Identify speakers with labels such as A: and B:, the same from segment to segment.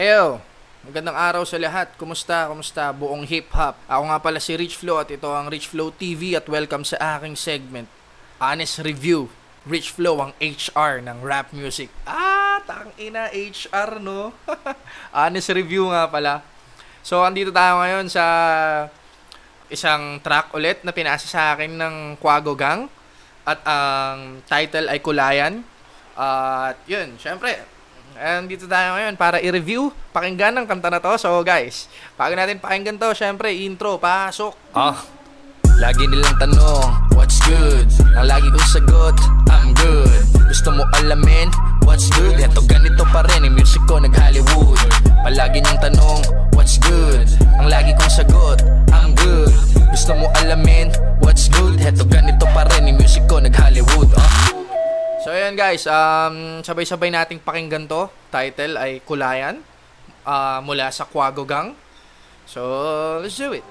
A: Heyo, magandang araw sa lahat. Kumusta? Kumusta buong hip-hop? Ako nga pala si Rich Flow at ito ang Rich Flow TV at welcome sa aking segment, Honest Review. Rich Flow ang HR ng rap music. Ah, tang ina HR no. Honest Review nga pala. So, andito tayo ngayon sa isang track ulit na pinasa sa akin ng Quago Gang at ang title ay Kulayan. At yun, syempre, And dito tayo ngayon para i-review, pakinggan ang kanta na to. So guys, bago natin pakinggan to, syempre intro, pasok.
B: Ah, lagi nilang tanong, what's good? Ang lagi kong sagot, I'm good. Gusto mo alamin, what's good? Eto ganito pa rin, yung music ko nag-Hollywood. Palagi niyang tanong, what's good?
A: Guys, um, sabay-sabay nating pakinggan to. Title ay Kulayan uh, mula sa Quago Gang. So, let's do it.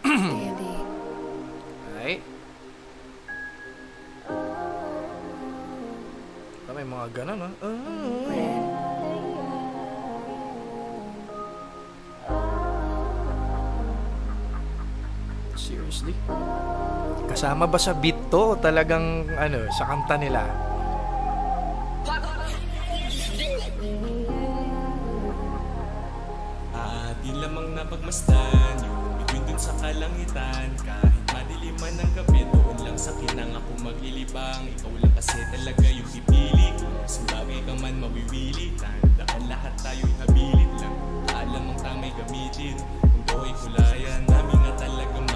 A: Alright. Ah, may mga ganun, ha? Ah. Seriously? Kasama ba sa beat to? Talagang ano, sa kanta nila?
C: Atin lamang napagmasdan Yung bituin dun sa kalangitan. Kahit madiliman ng gabi Doon lang sa kinang ako maglilibang. Ikaw lang kasi talaga yung pipili. Isang bagay ka man mawiwili Tandaan lahat tayo'y habilit lang. Alam ang tamay gamitin. Kung do'y kulayan Namin nga talaga mga tanong na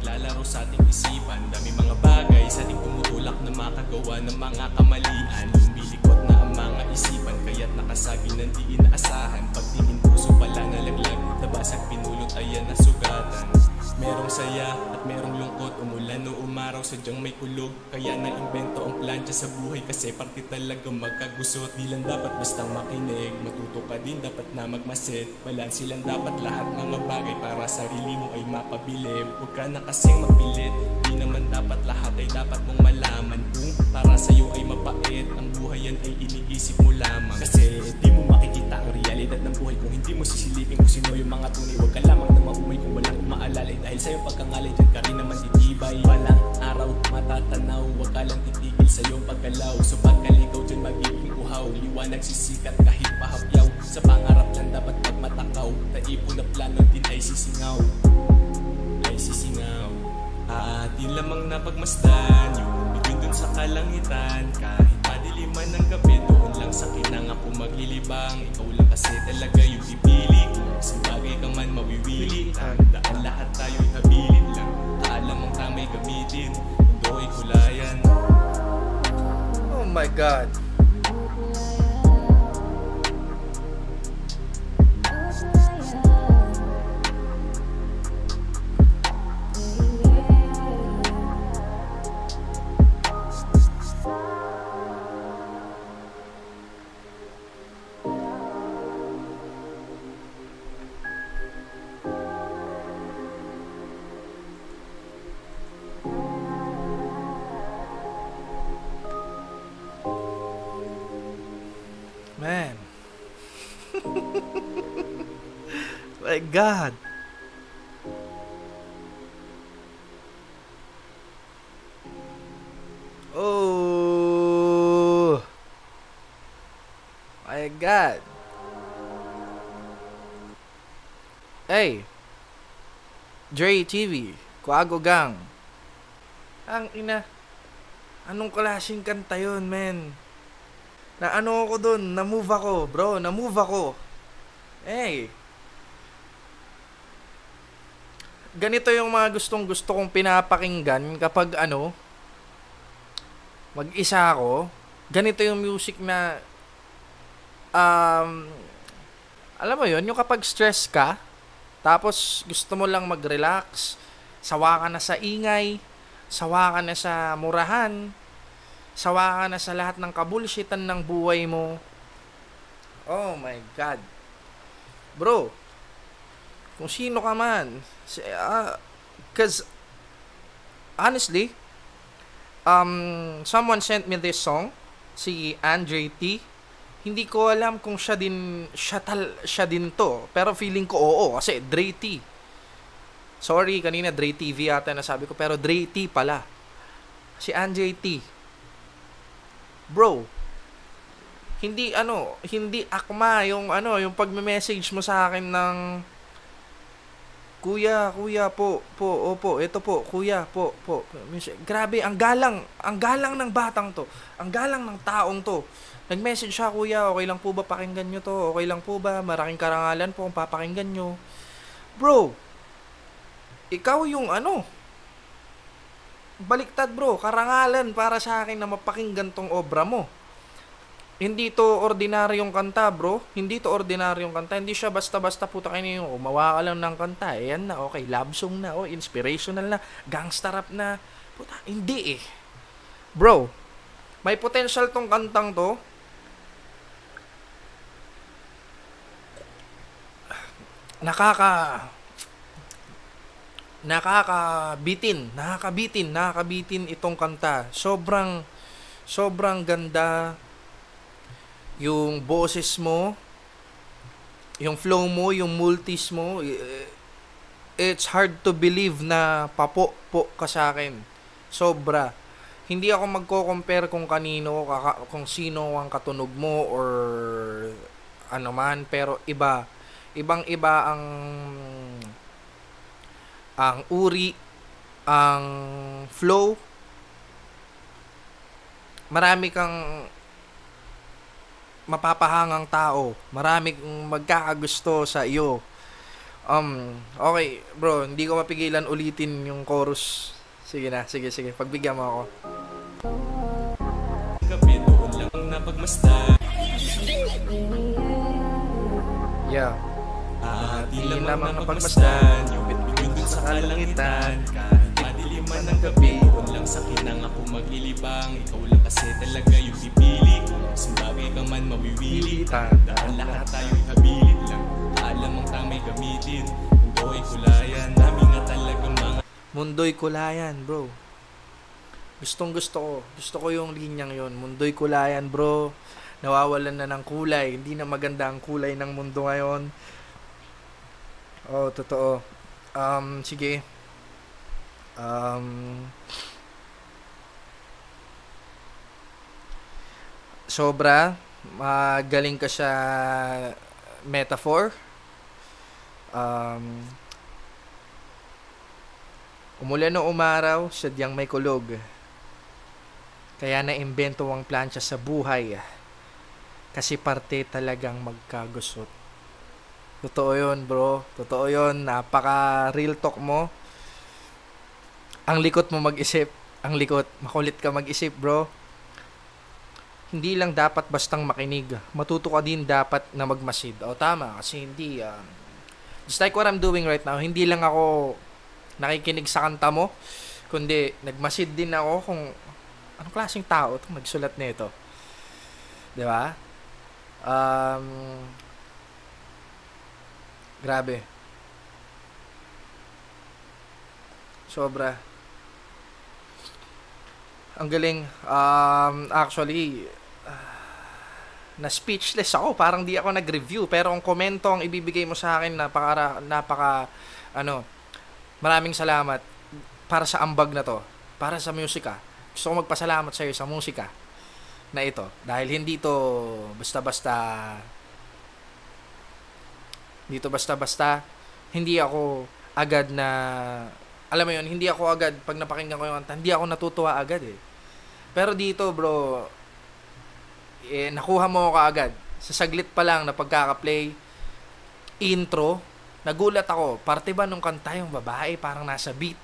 C: naglalaro sa ating isipan. Dami mga bagay sa ating tumutulak na makagawa ng mga kamalian. Lumilikot na ang mga isipan Kaya't nakasagi ng di inaasahan. Pagtingin puso pala nalaglag Nabasag pinulot ayan na sugatan Merong saya at merong lungkot. Umulan o umaraw sadyang may kulog Kaya na-invento ang plancha sa buhay Kasi parte talaga magkagusot. Di lang dapat basta makinig. Matuto ka din dapat na magmasid Balansi lang dapat lahat mga bagay Para sarili mo ay mapabilib Huwag ka na kasing magpilit Di naman dapat lahat ay dapat mong malaman Kung para sa'yo ay mapait. Ang buhay yan ay iniisip mo lamang. Kasi di mo makikita ang realidad ng buhay. Kung hindi mo sisilipin kung sino yung mga tunay Huwag ka lamang na maumay kung walang umaalalay Dahil sa'yo pagkangalay dyan ka rin naman titibay. Walang araw matatanaw Huwag ka lang titigil sa iyong paggalaw. So pagkaligaw dyan magiging uhaw. Liwanag sisikat kahit pahapyaw. Sa pangarap lang dapat pagmatakaw Taipon na plano din ay sisingaw. Ay sisingaw. Atin lamang napagmasdan. Yung bituin dun sa kalangitan. Kahit madiliman ng gabi Doon lang sa kinang ako maglilibang. Ikaw lang kasi talaga yung pipili. Ko Sa bagay ka man mawiwili Tandaan lahat tayo'y habilin lang. Alam ang tamay gamitin Mundo ay kulayan.
A: Oh my God. God. Oh. My God. Hey. Dre TV. Quago Gang. Ang ina. Anong klaseng kanta yun, men? Na ano ako dun, na-move ako, bro, na-move ako. Hey. Ganito yung mga gustong gusto kong pinapakinggan kapag ano, mag-isa ako. Ganito yung music na, um, alam mo yun, yung kapag stress ka, tapos gusto mo lang mag-relax, sawa ka na sa ingay, sawa ka na sa murahan, sawa ka na sa lahat ng kabulshitan ng buhay mo. Oh my God. Bro, kung sino ka man, si, uh, cause, honestly, um, someone sent me this song, si Andre T. hindi ko alam kung siya din siya, tal, siya din to pero feeling ko oo kasi Dre T. Sorry kanina Dre TV yata na sabi ko pero Dre T pala. Si Anjay T. Bro hindi ano hindi akma yung ano yung pagme-message mo sa akin ng Kuya, kuya po, po, opo, ito po, kuya, po, po. Grabe, ang galang, ang galang ng batang to. Ang galang ng taong to. Nag-message siya, kuya, okay lang po ba pakinggan nyo to? Okay lang po ba? Maraking karangalan po kung papakinggan nyo. Bro, ikaw yung ano, baliktad bro, karangalan para sa akin na mapakinggan tong obra mo. Hindi to ordinaryong kanta, bro. Hindi to ordinaryong kanta. Hindi siya basta-basta puta kayo yung umawa ka lang ng kanta. Ayan na, okay. Love song na, oh, inspirational na, gangsta rap na. Puta, hindi eh. Bro, may potential tong kantang to. Nakaka nakakabitin, nakakabitin, nakakabitin itong kanta. Sobrang sobrang ganda yung boses mo, yung flow mo, yung multis mo, it's hard to believe na papo po ka sa akin. Sobra. Hindi ako magko-compare kung kanino, kung sino ang katunog mo or ano man, pero iba. Ibang-iba ang ang uri, ang flow. Marami kang mapapahangang tao. Marami magkakagusto sa iyo. Um, okay, bro, hindi ko mapigilan ulitin yung chorus. Sige na, sige, sige. Pagbigyan mo ako.
C: Doon lang napagmasdan.
A: Yeah.
C: Ah, di lamang napagmasdan. Yung bitbit dun sa kalangitan. Kahit madiliman ng gabi, doon lang sa kinang ako maglilibang. Ikaw lang kasi talaga yung pipili ko. Simbagay ka man mawiwili. Dahil lahat tayo'y habilin lang. Alam ang tamay gamitin. Mundo'y kulayan. Dami nga talagang mga
A: Mundo'y kulayan, bro. Gustong gusto ko. Gusto ko yung linyang yon Mundo'y kulayan, bro. Nawawalan na ng kulay. Hindi na maganda ang kulay ng mundo ngayon. Oh, totoo. Um, sige. Um, sobra. Magaling ka sa metaphor. Um, umulan o umaraw, sadyang may kulog. Kaya na-imbento ang plancha sa buhay. Kasi parte talagang magkagusot. Totoo yun, bro. Totoo yun. Napaka real talk mo. Ang likot mo mag-isip. Ang likot. Makulit ka mag-isip, bro hindi lang dapat bastang makinig. Matuto ka din dapat na magmasid. O tama, kasi hindi, um, just like what I'm doing right now, hindi lang ako nakikinig sa kanta mo, kundi nagmasid din ako kung anong klaseng tao itong nagsulat nito. Di ba? Um, grabe. Sobra. Ang galing. Um, actually, na speechless ako. Parang di ako nag-review. Pero ang komento ang ibibigay mo sa akin, napaka, napaka, ano, maraming salamat para sa ambag na to. Para sa musika. Gusto ko magpasalamat sa iyo sa musika na ito. Dahil hindi to basta-basta dito basta-basta hindi ako agad na alam mo yun, hindi ako agad pag napakinggan ko yung kanta, hindi ako natutuwa agad eh. Pero dito, bro, eh, nakuha mo ka agad. Sa saglit pa lang na pagkaka-play, intro, nagulat ako. Parte ba nung kanta yung babae, parang nasa beat.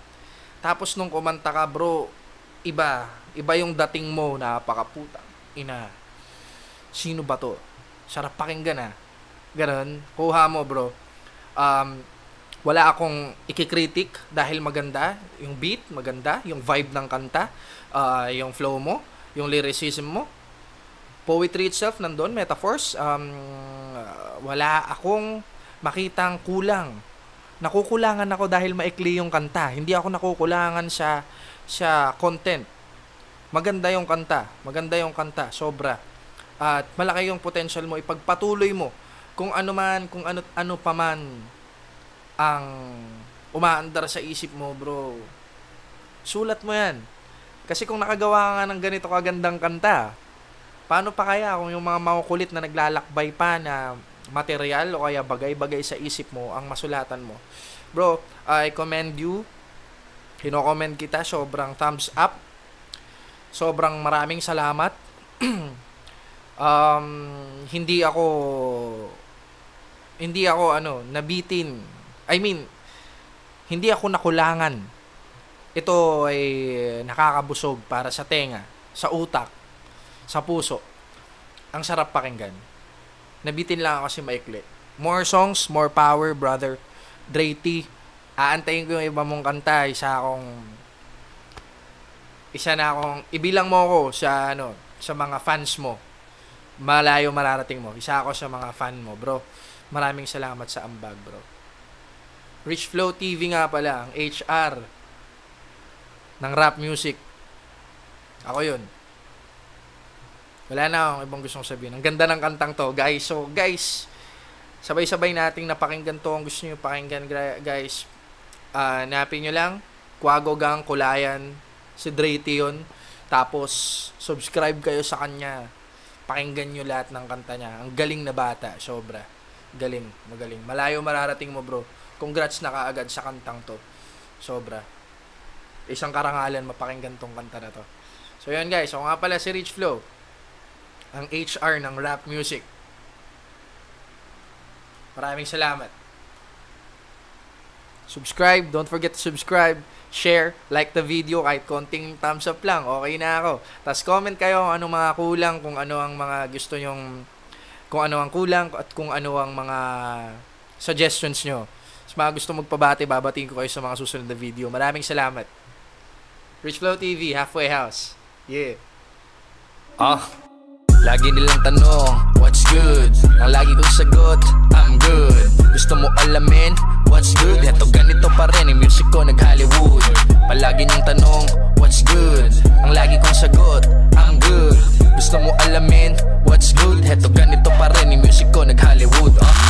A: Tapos nung kumanta ka, bro, iba. Iba yung dating mo, napakaputa. Ina, sino ba to? Sarap pakinggan ah. Ganon, kuha mo bro. Um, wala akong ikikritik dahil maganda yung beat, maganda yung vibe ng kanta, uh, yung flow mo, yung lyricism mo, poetry itself nandun, metaphors, um, wala akong makitang kulang. Nakukulangan ako dahil maikli yung kanta. Hindi ako nakukulangan sa sa content. Maganda yung kanta. Maganda yung kanta. Sobra. At malaki yung potential mo, ipagpatuloy mo kung ano man, kung ano, ano pa man ang umaandar sa isip mo, bro. Sulat mo yan. Kasi kung nakagawa ka ng ganito kagandang kanta, paano pa kaya kung yung mga makukulit na naglalakbay pa na material o kaya bagay-bagay sa isip mo ang masulatan mo. Bro, I commend you. Hino-commend kita. Sobrang thumbs up. Sobrang maraming salamat. um, hindi ako hindi ako ano, nabitin. I mean, hindi ako nakulangan. Ito ay nakakabusog para sa tenga, sa utak, sa puso. Ang sarap pakinggan. Nabitin lang ako kasi maikli. More songs, more power, brother. Dre T. Aantayin ko yung iba mong kanta. Isa akong isa na akong ibilang mo ako sa ano sa mga fans mo malayo mararating mo isa ako sa mga fan mo bro maraming salamat sa ambag bro Rich Flow TV nga pala ang HR ng rap music ako yun wala na akong ibang gustong sabihin ang ganda ng kantang to guys so guys sabay-sabay nating napakinggan to kung gusto nyo pakinggan guys uh, napin nyo lang Quago Gang Kulayan si Dre yun. Tapos, subscribe kayo sa kanya. Pakinggan nyo lahat ng kanta niya. Ang galing na bata, sobra. Galing, magaling. Malayo mararating mo, bro. Congrats na kaagad sa kantang to. Sobra. Isang karangalan mapakinggan tong kanta na to. So, yun guys. Ako nga pala si Rich Flow. Ang HR ng rap music. Maraming salamat. Subscribe. Don't forget to subscribe share, like the video, kahit konting thumbs up lang, okay na ako. Tapos comment kayo kung anong mga kulang, kung ano ang mga gusto nyong, kung ano ang kulang, at kung ano ang mga suggestions nyo. Sa mga gusto magpabati, babatiin ko kayo sa mga susunod na video. Maraming salamat. Rich Flow TV, Halfway House. Yeah.
B: Ah. Lagi nilang tanong, what's good? Ang lagi kong sagot, I'm good Gusto mo alamin, what's good? Ito ganito pa rin, yung music ko nag-Hollywood Palagi niyong tanong, what's good? Ang lagi kong sagot, I'm good Gusto mo alamin, what's good? Ito ganito pa rin, yung music ko nag-Hollywood. Ah.